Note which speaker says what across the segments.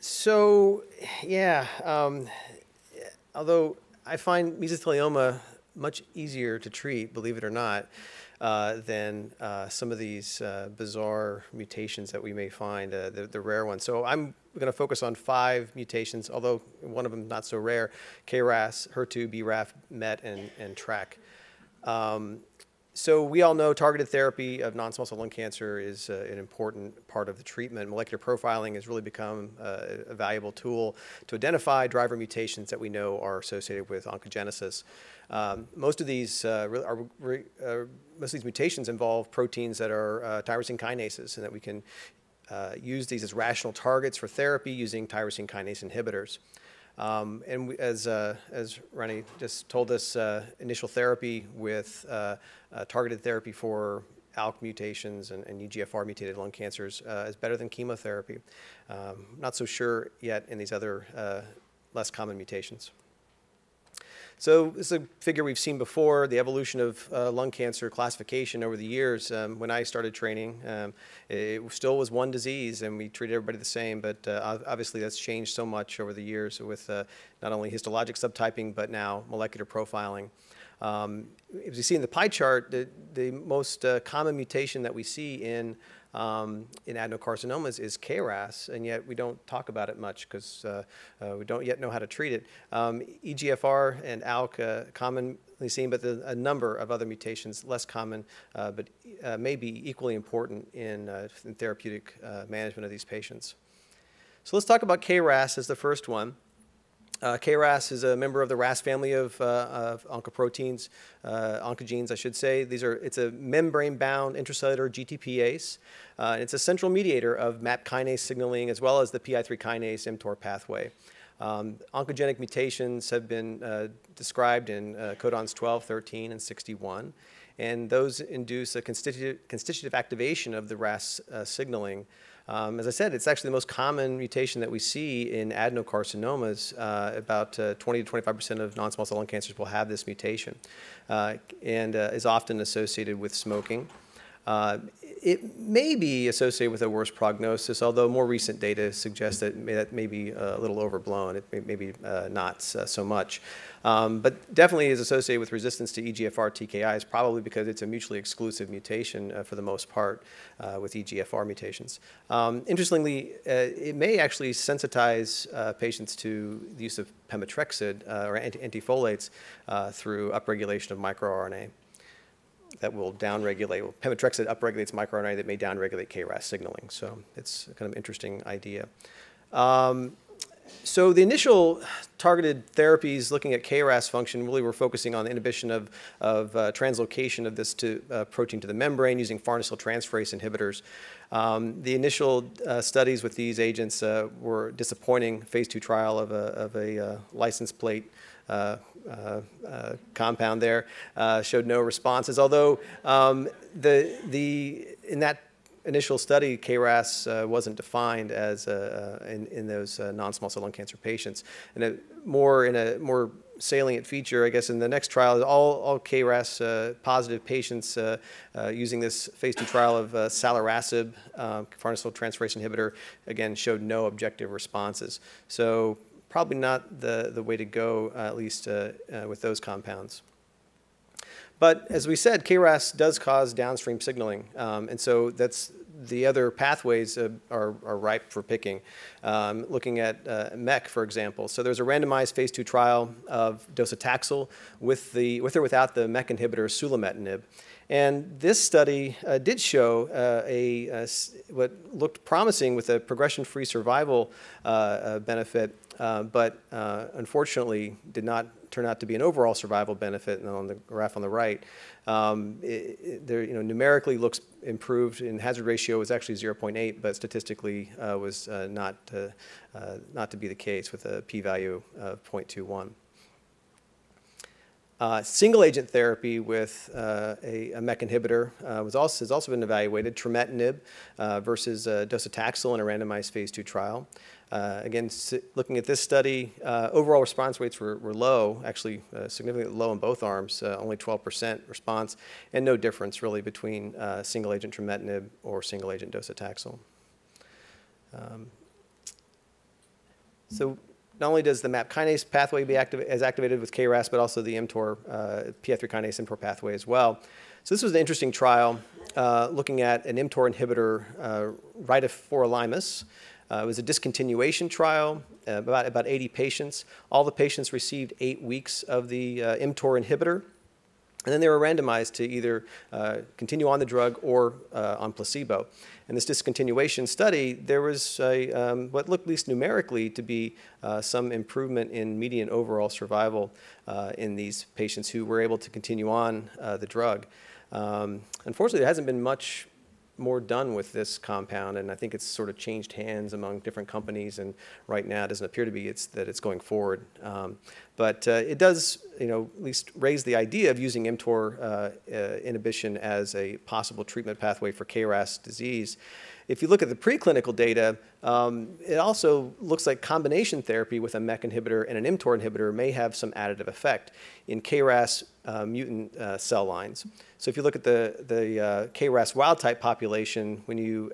Speaker 1: So, yeah, um, although I find mesothelioma much easier to treat, believe it or not, uh, than uh, some of these uh, bizarre mutations that we may find, uh, the, the rare ones. So I'm going to focus on five mutations, although one of them not so rare, KRAS, HER2, BRAF, MET, and, and TRK. Um, so we all know targeted therapy of non-small cell lung cancer is uh, an important part of the treatment. Molecular profiling has really become uh, a valuable tool to identify driver mutations that we know are associated with oncogenesis. Um, most of these uh, are, uh, most of these mutations involve proteins that are uh, tyrosine kinases, and that we can uh, use these as rational targets for therapy using tyrosine kinase inhibitors. Um, and we, as, uh, as Ronnie just told us, uh, initial therapy with uh, uh targeted therapy for ALK mutations and, and EGFR mutated lung cancers uh, is better than chemotherapy. Um, not so sure yet in these other uh, less common mutations. So this is a figure we've seen before, the evolution of uh, lung cancer classification over the years. Um, when I started training, um, it still was one disease and we treated everybody the same, but uh, obviously that's changed so much over the years with uh, not only histologic subtyping, but now molecular profiling. Um, as you see in the pie chart, the, the most uh, common mutation that we see in um, in adenocarcinomas is KRAS, and yet we don't talk about it much because uh, uh, we don't yet know how to treat it. Um, EGFR and ALK uh, commonly seen, but the, a number of other mutations less common, uh, but uh, may be equally important in, uh, in therapeutic management of these patients. So let's talk about KRAS as the first one. Uh, KRAS is a member of the RAS family of, uh, of oncoproteins, uh, oncogenes, I should say. These are, it's a membrane-bound intracellular GTPase. Uh, it's a central mediator of MAP kinase signaling as well as the PI3 kinase mTOR pathway. Um, oncogenic mutations have been uh, described in uh, codons 12, 13, and 61, and those induce a constitutive, constitutive activation of the RAS signaling um, as I said, it's actually the most common mutation that we see in adenocarcinomas. Uh, about uh, 20 to 25% of non-small cell lung cancers will have this mutation uh, and uh, is often associated with smoking. Uh, it may be associated with a worse prognosis, although more recent data suggests that may, that may be a little overblown. It may, maybe uh, not so much. Um, but definitely is associated with resistance to EGFR TKIs, probably because it's a mutually exclusive mutation uh, for the most part uh, with EGFR mutations. Um, interestingly, uh, it may actually sensitize uh, patients to the use of pemetrexed uh, or anti antifolates uh, through upregulation of microRNA that will downregulate, pemetrexed upregulates microRNA that may downregulate KRAS signaling. So it's a kind of interesting idea. Um, so the initial targeted therapies looking at KRAS function really were focusing on the inhibition of, of uh, translocation of this to, uh, protein to the membrane using farnesyltransferase inhibitors. Um, the initial uh, studies with these agents uh, were disappointing. Phase two trial of a, of a uh, license plate compound there showed no responses. Although um, the the in that initial study, KRAS uh, wasn't defined as uh, in, in those uh, non-small cell lung cancer patients. And a, more in a more salient feature, I guess, in the next trial, all, all KRAS uh, positive patients uh, uh, using this phase two trial of uh, salirasib, farnesyl transferase inhibitor, again, showed no objective responses. So probably not the, the way to go, at least with those compounds. But as we said, KRAS does cause downstream signaling, um, and so that's the other pathways uh, are, are, ripe for picking. Um, looking at uh, MEK, for example. So there's a randomized phase two trial of docetaxel with, the, with or without the MEK inhibitor selumetinib. And this study uh, did show uh, a, a, what looked promising with a progression-free survival uh, uh benefit, uh, but uh, unfortunately did not turn out to be an overall survival benefit. And on the graph on the right, um, it, it, there, you know, numerically looks improved. and hazard ratio was actually 0.8, but statistically was not not to be the case with a p-value of 0.21. Uh, single agent therapy with uh, a, a, MEK inhibitor uh, was also, has also been evaluated, trametinib uh, versus uh, docetaxel in a randomized phase two trial. Uh, again, looking at this study, overall response rates were, were low, actually significantly low in both arms, only 12% response, and no difference really between single agent trametinib or single agent docetaxel. Um, So not only does the MAP kinase pathway be as activated with KRAS, but also the mTOR, uh, PI3 kinase mTOR pathway as well. So this was an interesting trial uh, looking at an mTOR inhibitor, uh, ridaforolimus. Uh, it was a discontinuation trial, uh, about, about 80 patients. All the patients received eight weeks of the uh, mTOR inhibitor. And then they were randomized to either uh, continue on the drug or uh, on placebo. In this discontinuation study, there was a, um, what looked, at least numerically, to be uh, some improvement in median overall survival uh, in these patients who were able to continue on uh, the drug. Um, unfortunately, there hasn't been much more done with this compound, and I think it's sort of changed hands among different companies, and right now it doesn't appear to be it's, that it's going forward. Um, but uh, it does, you know, at least raise the idea of using mTOR uh, uh, inhibition as a possible treatment pathway for KRAS disease. If you look at the preclinical data, um, it also looks like combination therapy with a MEK inhibitor and an mTOR inhibitor may have some additive effect in KRAS uh, mutant uh, cell lines. So if you look at the, the uh, KRAS wild type population, when you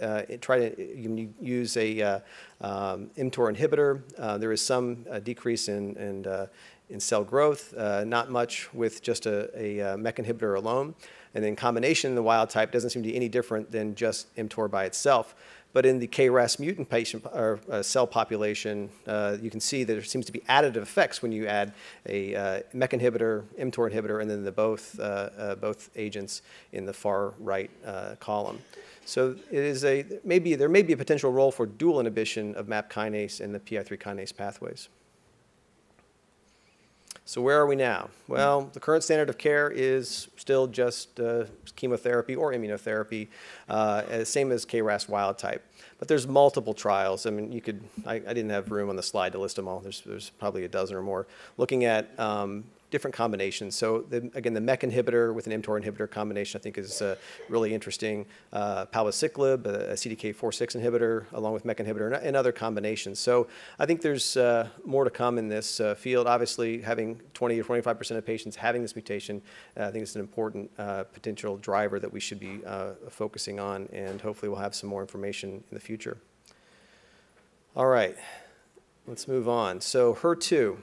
Speaker 1: uh, try to you use a uh, um, mTOR inhibitor, uh, there is some decrease in, in, in cell growth, not much with just a, a MEK inhibitor alone. And then combination in the wild type doesn't seem to be any different than just mTOR by itself. But in the KRAS mutant patient or uh, cell population, uh, you can see that there seems to be additive effects when you add a uh, MEK inhibitor, mTOR inhibitor, and then the both, uh, uh, both agents in the far right uh, column. So it is a, maybe, there may be a potential role for dual inhibition of MAP kinase and the PI3 kinase pathways. So where are we now? Well, the current standard of care is still just uh, chemotherapy or immunotherapy, uh, same as KRAS wild type. But there's multiple trials. I mean, you could, I, I, didn't have room on the slide to list them all. There's, there's probably a dozen or more looking at um, different combinations. So the, again, the MEK inhibitor with an mTOR inhibitor combination I think is uh, really interesting. Uh, palbociclib, a, a CDK4/6 inhibitor, along with MEK inhibitor, and, and other combinations. So I think there's uh, more to come in this uh, field. Obviously, having 20 or 25 percent of patients having this mutation, uh, I think it's an important uh, potential driver that we should be focusing on, and hopefully we'll have some more information in the future. All right, let's move on. So HER2.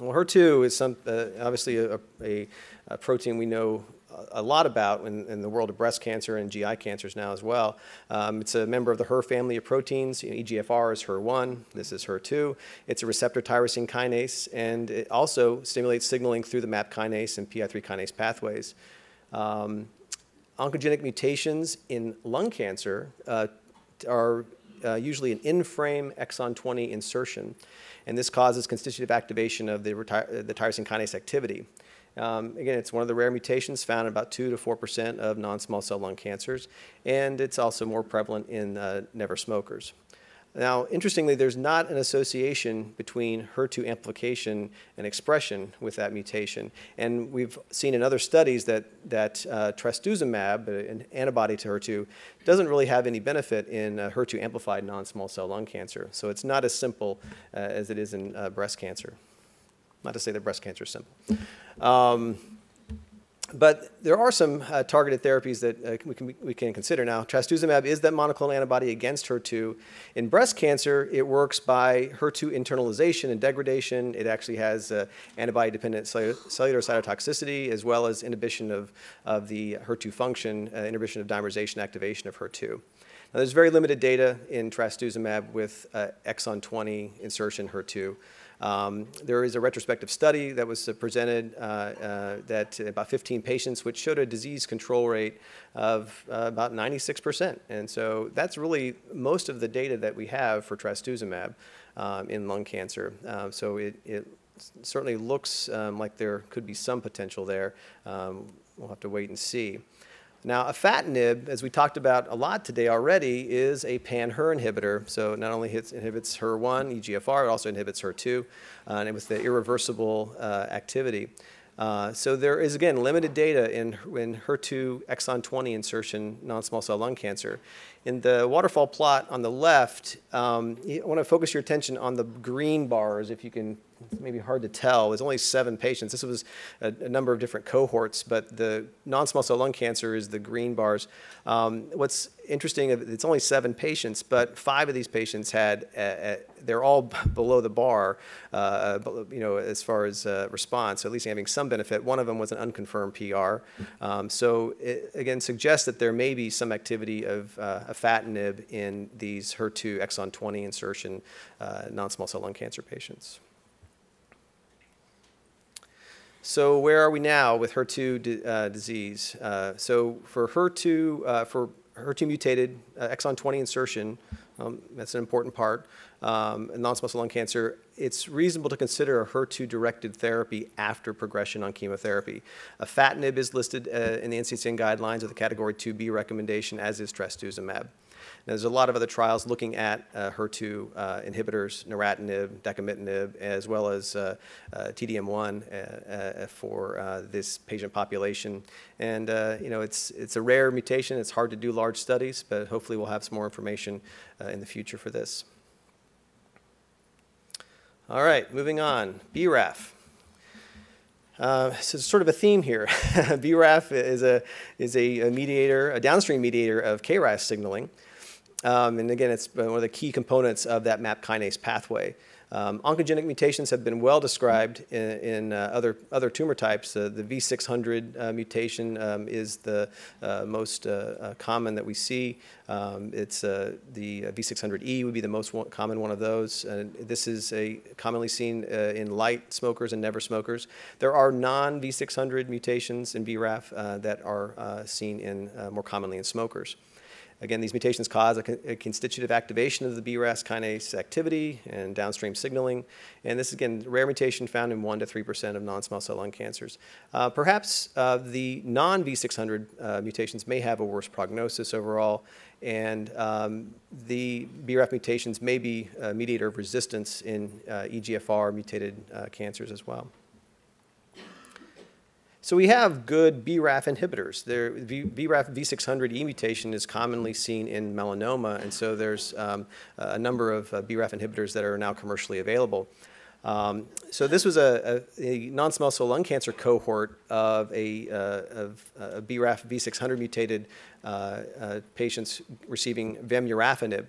Speaker 1: Well, HER2 is some, uh, obviously a, a, a, protein we know a lot about in, in, the world of breast cancer and GI cancers now as well. Um, it's a member of the HER family of proteins. You know, EGFR is HER1, this is HER2. It's a receptor tyrosine kinase, and it also stimulates signaling through the MAP kinase and PI3 kinase pathways. Um, oncogenic mutations in lung cancer uh, are uh, usually an in-frame exon 20 insertion and this causes constitutive activation of the, the tyrosine kinase activity. Um, again, it's one of the rare mutations found in about 2 to 4% of non-small cell lung cancers, and it's also more prevalent in uh, never smokers. Now, interestingly, there's not an association between HER2 amplification and expression with that mutation. And we've seen in other studies that, that uh, trastuzumab, an antibody to HER2, doesn't really have any benefit in uh, HER2 amplified non-small cell lung cancer. So it's not as simple uh, as it is in uh, breast cancer. Not to say that breast cancer is simple. Um, but there are some uh, targeted therapies that uh, we, can, we can consider now. Trastuzumab is that monoclonal antibody against HER2. In breast cancer, it works by HER2 internalization and degradation. It actually has uh, antibody-dependent cellular, cytotoxicity as well as inhibition of, of the HER2 function, uh, inhibition of dimerization activation of HER2. Now, there's very limited data in trastuzumab with uh, exon 20 insertion HER2. Um, there is a retrospective study that was uh, presented uh, uh, that about 15 patients, which showed a disease control rate of about 96%. And so that's really most of the data that we have for trastuzumab um, in lung cancer. Um, so it, it, certainly looks um, like there could be some potential there. Um, we'll have to wait and see. Now, afatinib, as we talked about a lot today already, is a pan-HER inhibitor. So it not only hits, inhibits HER1, EGFR, it also inhibits HER2, uh, and with the irreversible uh, activity. Uh, so there is, again, limited data in, in HER2 exon 20 insertion non-small cell lung cancer. In the waterfall plot on the left, um, I want to focus your attention on the green bars, if you can it's maybe hard to tell. There's only seven patients. This was a, a number of different cohorts, but the non-small cell lung cancer is the green bars. Um, what's interesting, it's only seven patients, but five of these patients had, uh, uh, they're all below the bar, uh, you know, as far as uh, response, so at least having some benefit. One of them was an unconfirmed PR. Um, so it, again, suggests that there may be some activity of uh, afatinib in these HER2 exon 20 insertion uh, non-small cell lung cancer patients. So where are we now with HER2 uh, disease? Uh, so for HER2, uh, for HER2 mutated uh, exon 20 insertion, um, that's an important part, um, non-small cell lung cancer, it's reasonable to consider a HER2-directed therapy after progression on chemotherapy. Afatinib is listed uh, in the NCCN guidelines with a category 2B recommendation, as is trastuzumab there's a lot of other trials looking at uh, HER2 uh, inhibitors, neratinib, dacomitinib, as well as uh, uh TDM1 uh, uh, for this patient population. And you know, it's it's a rare mutation. It's hard to do large studies, but hopefully we'll have some more information in the future for this. All right, moving on. BRAF. Uh, so it's sort of a theme here. BRAF is a is a, a, mediator, a downstream mediator of KRAS signaling. Um, and again, it's one of the key components of that MAP kinase pathway. Um, oncogenic mutations have been well described in, in uh, other, other tumor types. Uh, the V600 uh, mutation um, is the uh, most uh, uh, common that we see. Um, it's the V600E would be the most one, common one of those. And this is a commonly seen in light smokers and never smokers. There are non-V600 mutations in BRAF that are seen in more commonly in smokers. Again, these mutations cause a, a, constitutive activation of the BRAF kinase activity and downstream signaling. And this is, again, a rare mutation found in 1 to 3% of non-small cell lung cancers. Uh, perhaps uh, the non-V600 uh, mutations may have a worse prognosis overall, and um, the BRAF mutations may be a mediator of resistance in uh, EGFR mutated uh, cancers as well. So we have good BRAF inhibitors. There, BRAF V600E mutation is commonly seen in melanoma, and so there's um, a number of uh, BRAF inhibitors that are now commercially available. Um, so this was a, a, a, non-small cell lung cancer cohort of a, uh, of a BRAF V600 mutated uh, uh, patients receiving vemurafenib.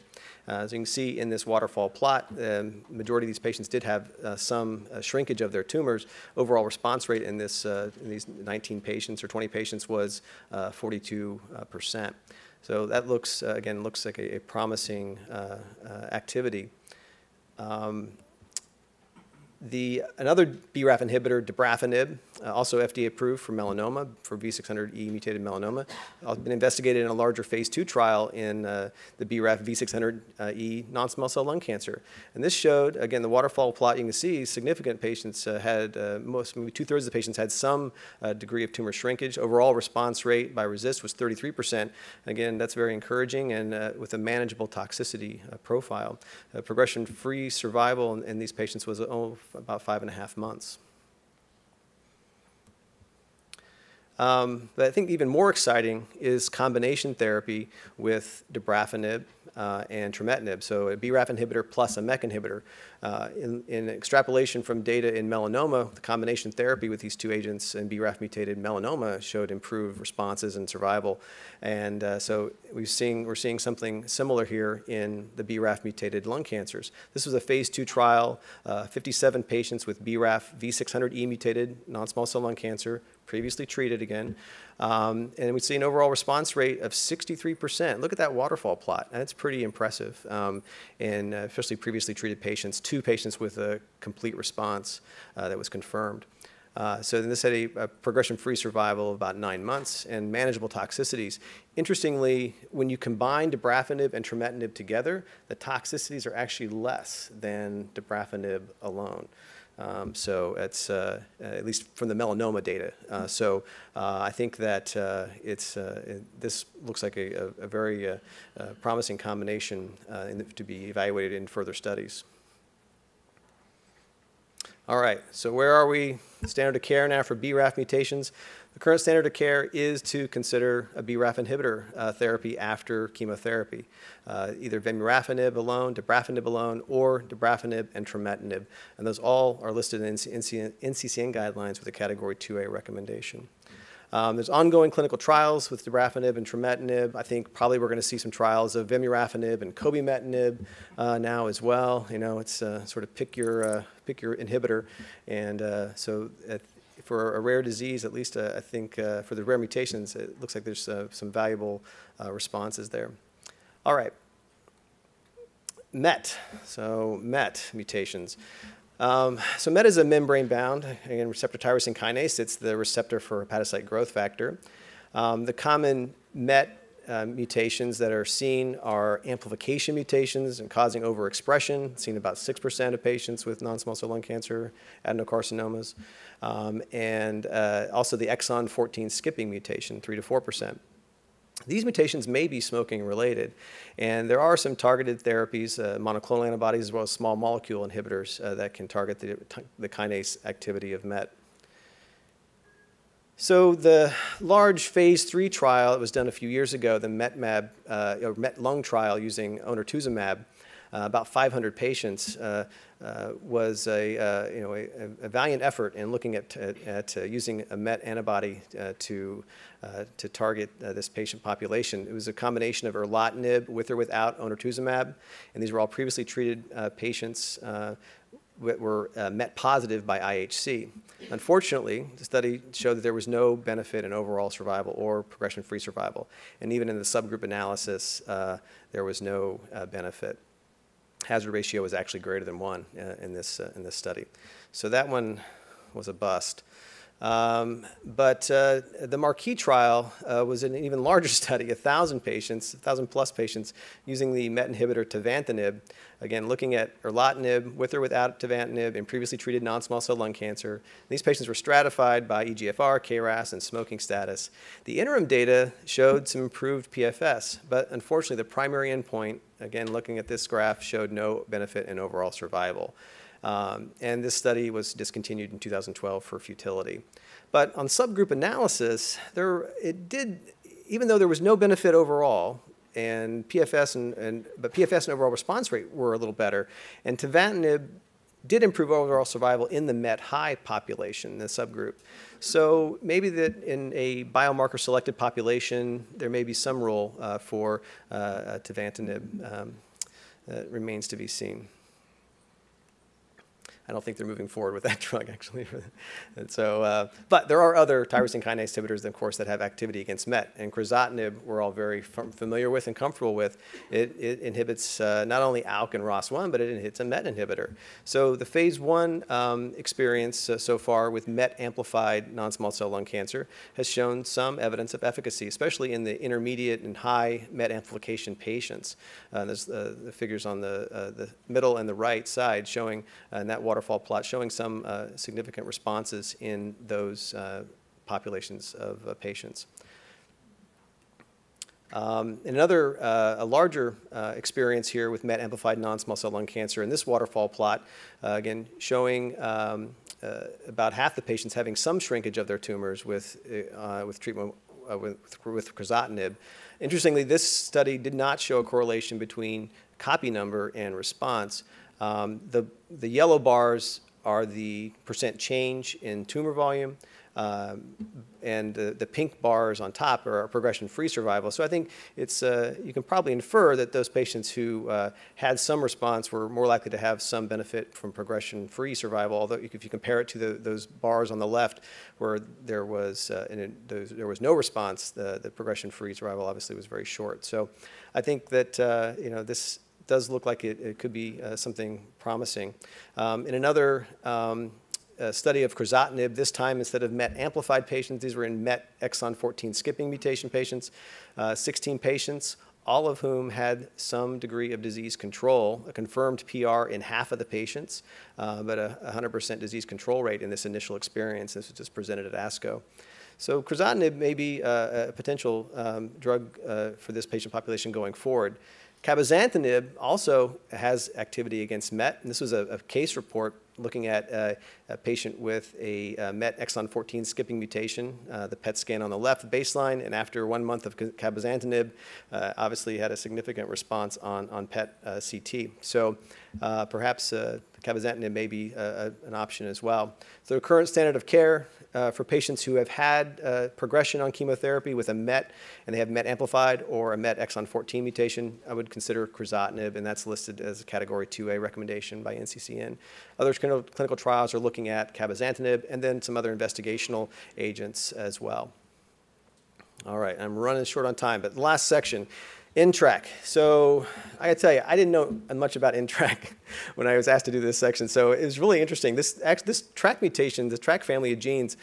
Speaker 1: Uh, as you can see in this waterfall plot, the um, majority of these patients did have uh, some uh, shrinkage of their tumors. Overall response rate in, this, uh, in these 19 patients or 20 patients was 42%. So that looks, again, looks like a, a promising activity. Um, the, another BRAF inhibitor, dabrafenib, uh, also FDA approved for melanoma, for V600E mutated melanoma. Uh, been investigated in a larger phase two trial in uh, the BRAF V600E non-small cell lung cancer. And this showed, again, the waterfall plot you can see, significant patients uh, had, uh, most, maybe two-thirds of the patients had some uh, degree of tumor shrinkage. Overall response rate by RECIST was 33%. Again, that's very encouraging and with a manageable toxicity profile. Progression-free survival in, in, these patients was oh, about five and a half months. Um, but I think even more exciting is combination therapy with dabrafenib uh, and trametinib, so a BRAF inhibitor plus a MEK inhibitor. Uh, in, in, extrapolation from data in melanoma, the combination therapy with these two agents in BRAF mutated melanoma showed improved responses and survival. And uh, so we're seeing, we're seeing something similar here in the BRAF mutated lung cancers. This was a phase two trial, uh, 57 patients with BRAF V600E mutated non-small cell lung cancer, previously treated again. Um, and we see an overall response rate of 63%. Look at that waterfall plot. That's pretty impressive um, in uh, especially previously treated patients, two patients with a complete response uh, that was confirmed. Uh, so then this had a, a progression-free survival of about nine months and manageable toxicities. Interestingly, when you combine dabrafenib and trametinib together, the toxicities are actually less than dabrafenib alone. Um, so it's uh, at least from the melanoma data. Uh, so uh, I think that uh, it's uh, it, this looks like a, a, very uh, promising combination the, to be evaluated in further studies. All right, so where are we? Standard of care now for BRAF mutations. The current standard of care is to consider a BRAF inhibitor uh, therapy after chemotherapy, uh, either vemurafenib alone, dabrafenib alone, or dabrafenib and trametinib. And those all are listed in NCCN guidelines with a Category 2A recommendation. Um, there's ongoing clinical trials with dabrafenib and trametinib. I think probably we're going to see some trials of vemurafenib and cobimetinib uh, now as well. You know, it's uh, sort of pick your uh, pick your inhibitor, and uh, so for a rare disease, at least uh, I think uh, for the rare mutations, it looks like there's some valuable responses there. All right. MET, so MET mutations. Um, so MET is a membrane-bound, again, receptor tyrosine kinase. It's the receptor for hepatocyte growth factor. Um, the common MET uh, mutations that are seen are amplification mutations and causing overexpression, seen about 6% of patients with non-small cell lung cancer adenocarcinomas, um, and uh, also the exon 14 skipping mutation, 3 to 4%. These mutations may be smoking related, and there are some targeted therapies, uh, monoclonal antibodies as well as small molecule inhibitors uh, that can target the, the kinase activity of MET. So the large phase three trial that was done a few years ago, the MetMAb, uh, or MET lung trial using onartuzumab, about 500 patients, uh, uh, was a, uh, you know, a, a, valiant effort in looking at, at, at uh, using a MET antibody uh, to, to target this patient population. It was a combination of erlotinib with or without onartuzumab, and these were all previously treated patients that were MET positive by IHC. Unfortunately, the study showed that there was no benefit in overall survival or progression-free survival, and even in the subgroup analysis, there was no benefit hazard ratio was actually greater than one uh, in, this, uh, in this study. So that one was a bust. Um, but uh, the MARQUEE trial uh, was an even larger study, 1,000 patients, 1,000 plus patients, using the MET inhibitor tivantinib. Again, looking at erlotinib with or without tivantinib in previously treated non-small cell lung cancer. These patients were stratified by EGFR, KRAS, and smoking status. The interim data showed some improved PFS, but unfortunately the primary endpoint, again looking at this graph, showed no benefit in overall survival. Um, and this study was discontinued in 2012 for futility. But on subgroup analysis, there, it did, even though there was no benefit overall, and PFS and, and but PFS and overall response rate were a little better, and tivantinib did improve overall survival in the MET high population, the subgroup. So maybe that in a biomarker selected population, there may be some role uh, for uh, tivantinib. Um, that remains to be seen. I don't think they're moving forward with that drug, actually. and so, uh, but there are other tyrosine kinase inhibitors, of course, that have activity against MET. And crizotinib, we're all very familiar with and comfortable with. It, it inhibits uh, not only ALK and ROS1, but it inhibits a MET inhibitor. So the phase one um, experience uh, so far with MET-amplified non-small cell lung cancer has shown some evidence of efficacy, especially in the intermediate and high MET amplification patients. Uh, there's uh, the figures on the, uh, the middle and the right side showing in that water waterfall plot showing some uh, significant responses in those uh, populations of uh, patients. Um, another, uh, a larger uh, experience here with MET amplified non-small cell lung cancer in this waterfall plot, uh, again, showing um, about half the patients having some shrinkage of their tumors with, with treatment with, with crizotinib. Interestingly, this study did not show a correlation between copy number and response, um, the, the yellow bars are the percent change in tumor volume, um, and the, the pink bars on top are progression-free survival. So I think it's, uh, you can probably infer that those patients who uh, had some response were more likely to have some benefit from progression-free survival, although if you compare it to the, those bars on the left where there was, uh, it, those, there was no response, the, the progression-free survival obviously was very short. So I think that, uh, you know, this does look like it, it could be uh, something promising. Um, in another um, uh, study of crizotinib, this time instead of MET amplified patients, these were in MET exon 14 skipping mutation patients, uh, 16 patients, all of whom had some degree of disease control, a confirmed PR in half of the patients, uh, but a 100% disease control rate in this initial experience. This was just presented at ASCO. So crizotinib may be uh, a potential um, drug uh, for this patient population going forward. Cabozantinib also has activity against MET, and this was a, a case report looking at uh, a patient with a uh, MET exon 14 skipping mutation. Uh, the PET scan on the left, baseline, and after one month of cabozantinib, uh, obviously had a significant response on, on PET uh, CT. So uh, perhaps uh, cabozantinib may be an option as well. So the current standard of care for patients who have had progression on chemotherapy with a MET and they have MET amplified or a MET exon 14 mutation, I would consider crizotinib, and that's listed as a category 2A recommendation by NCCN. Other clinical trials are looking at cabozantinib and then some other investigational agents as well. All right, I'm running short on time, but last section NTRK. So I gotta tell you, I didn't know much about NTRK when I was asked to do this section. So it was really interesting. This, this TRK mutation, the TRK family of genes,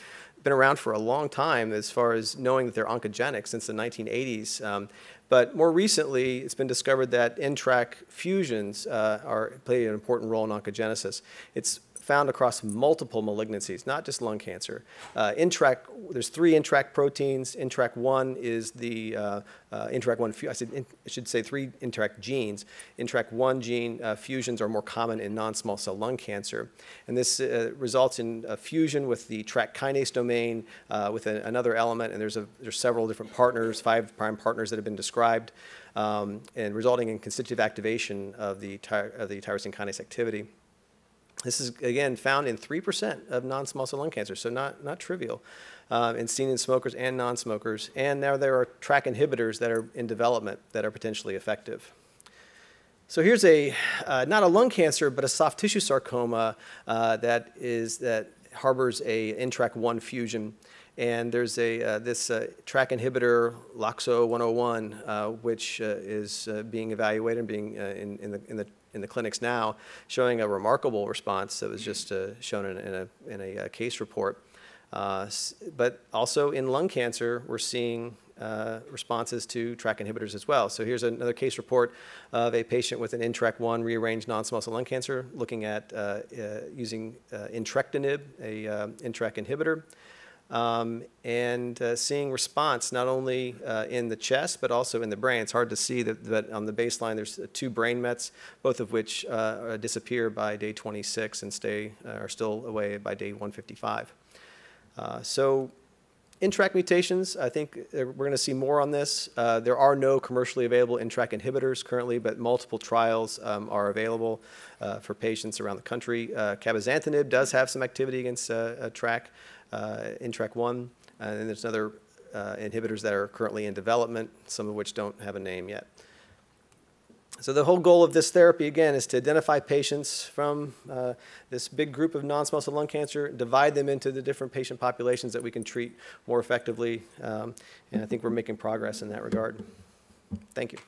Speaker 1: been around for a long time as far as knowing that they're oncogenic since the 1980s. Um, but more recently, it's been discovered that NTRK fusions uh, are, play an important role in oncogenesis. It's found across multiple malignancies, not just lung cancer. Uh, NTRK, there's three NTRK proteins. NTRK1 is the uh, uh, NTRK1, I, said, in, I should say three NTRK genes. NTRK1 gene uh, fusions are more common in non-small cell lung cancer. And this uh, results in a fusion with the TRK kinase domain uh, with a, another element, and there's, a, there's several different partners, five prime partners that have been described, um, and resulting in constitutive activation of the, of the tyrosine kinase activity. This is, again, found in 3% of non-small cell lung cancer, so not, not trivial, um, and seen in smokers and non-smokers. And now there are TRK inhibitors that are in development that are potentially effective. So here's a, uh, not a lung cancer, but a soft tissue sarcoma uh, that, is, that harbors a NTRK1 fusion. And there's a, uh, this uh, TRK inhibitor, LOXO 101, uh, which is being evaluated and being in, in, the, in, the, in the clinics now, showing a remarkable response that was just shown in, in, a, in a case report. but also in lung cancer, we're seeing uh, responses to TRK inhibitors as well. So here's another case report of a patient with an NTRK1 rearranged non-small cell lung cancer looking at uh, uh, using entrectinib, a NTRK inhibitor um, and uh, seeing response not only uh, in the chest but also in the brain. It's hard to see that, that on the baseline there's uh, two brain mets, both of which uh, disappear by day 26 and stay uh, are still away by day 155. Uh, so NTRK mutations, I think we're going to see more on this. Uh, there are no commercially available NTRK inhibitors currently, but multiple trials um, are available uh, for patients around the country. Uh, cabozantinib does have some activity against uh, TRK uh, NTRK1, and there's other uh, inhibitors that are currently in development, some of which don't have a name yet. So the whole goal of this therapy, again, is to identify patients from uh, this big group of non-small cell lung cancer, divide them into the different patient populations that we can treat more effectively, um, and I think we're making progress in that regard. Thank you.